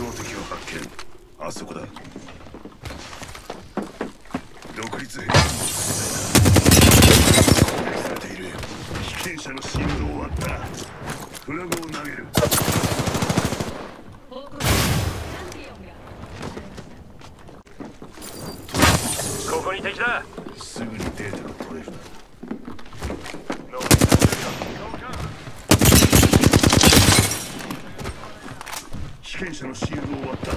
標的を発見。あそこだ。独立兵。攻撃されている。被験者のシールドを割ったフラグを投げる。ここに敵だすぐにデータが取れるな戦車のシールドを割った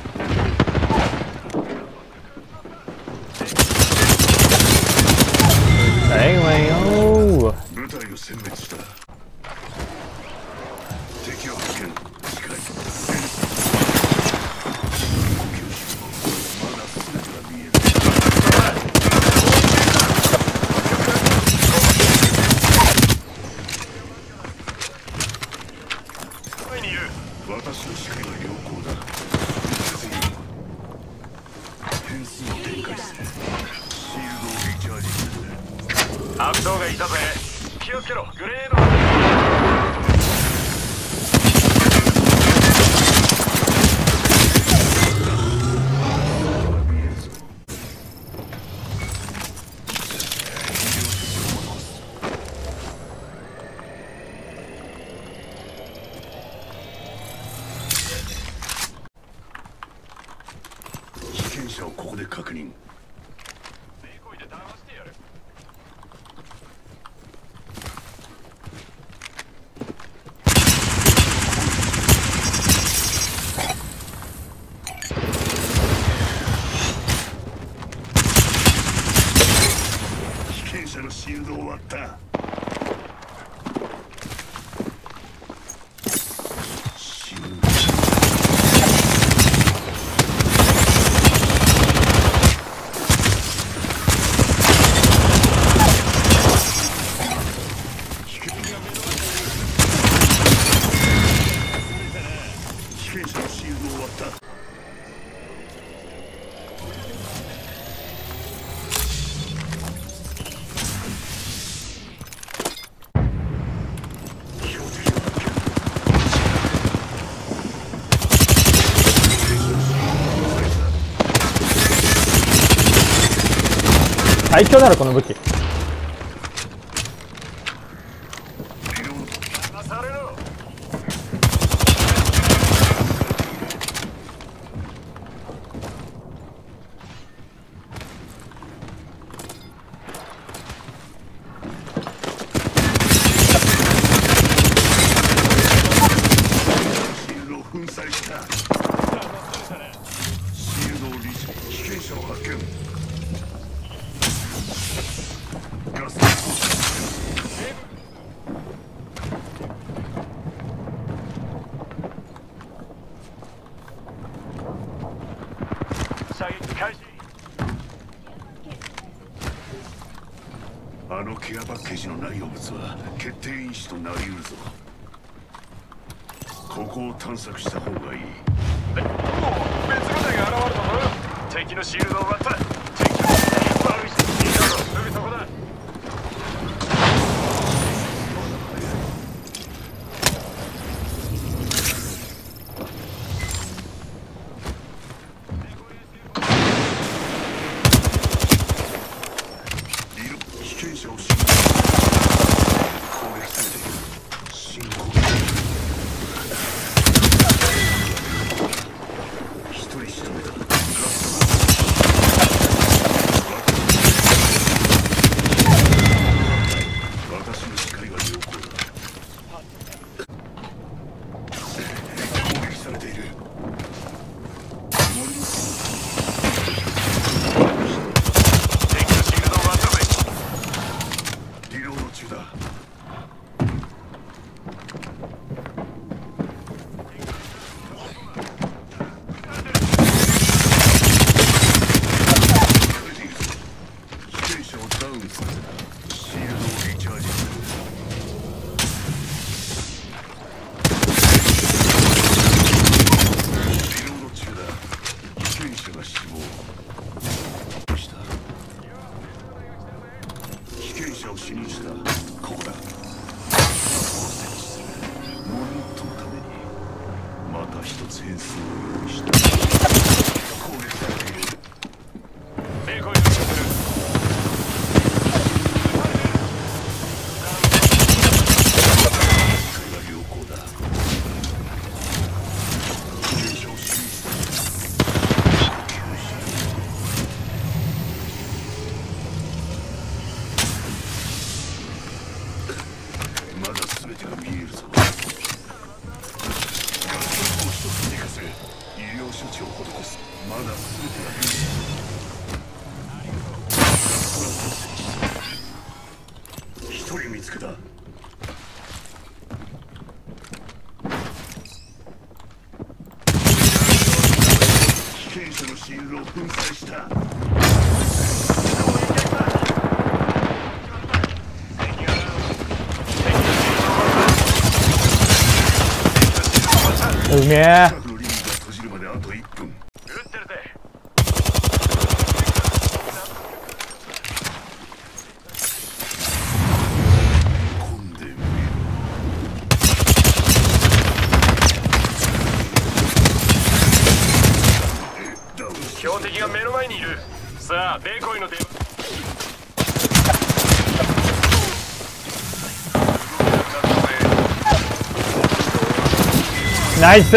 哎喂哟！部隊を殲滅した敵を発見近い呼吸しろまだ全てが見える前にいる私の指揮は良好だ変数を展開す。るシールドをリチャージする悪党がいたぜ気をつけろグレード者をここで確認。被験者のシールドを割った。最強だろこの武器。あのケアパッケージの内容物は決定因子となりうるぞ。ここを探索した方がいい。おお別部隊が現れたぞ。敵のシールドを割った。一つ変数を用意したつけた被験者のシールドを粉砕した。うめえ近くのリングが閉じるまであと1分撃ってるぜ混んでみるダウ敵が目の前にいる。さあデコイの出ナイス!